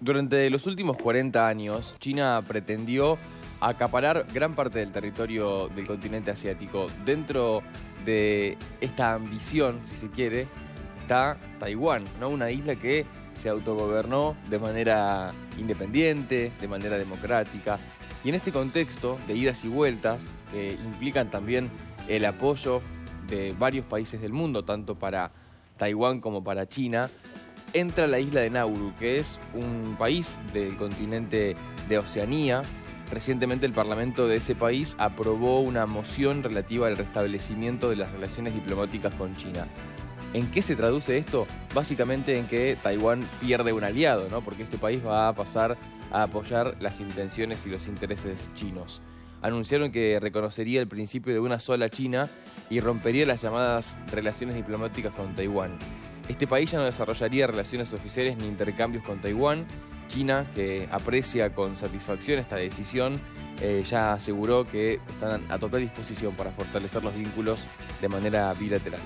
Durante los últimos 40 años, China pretendió acaparar gran parte del territorio del continente asiático. Dentro de esta ambición, si se quiere, está Taiwán, ¿no? una isla que se autogobernó de manera independiente, de manera democrática. Y en este contexto de idas y vueltas, que implican también el apoyo de varios países del mundo, tanto para Taiwán como para China, entra la isla de Nauru, que es un país del continente de Oceanía. Recientemente el Parlamento de ese país aprobó una moción relativa al restablecimiento de las relaciones diplomáticas con China. ¿En qué se traduce esto? Básicamente en que Taiwán pierde un aliado, ¿no? porque este país va a pasar a apoyar las intenciones y los intereses chinos. Anunciaron que reconocería el principio de una sola China y rompería las llamadas relaciones diplomáticas con Taiwán. Este país ya no desarrollaría relaciones oficiales ni intercambios con Taiwán. China, que aprecia con satisfacción esta decisión, eh, ya aseguró que están a total disposición para fortalecer los vínculos de manera bilateral.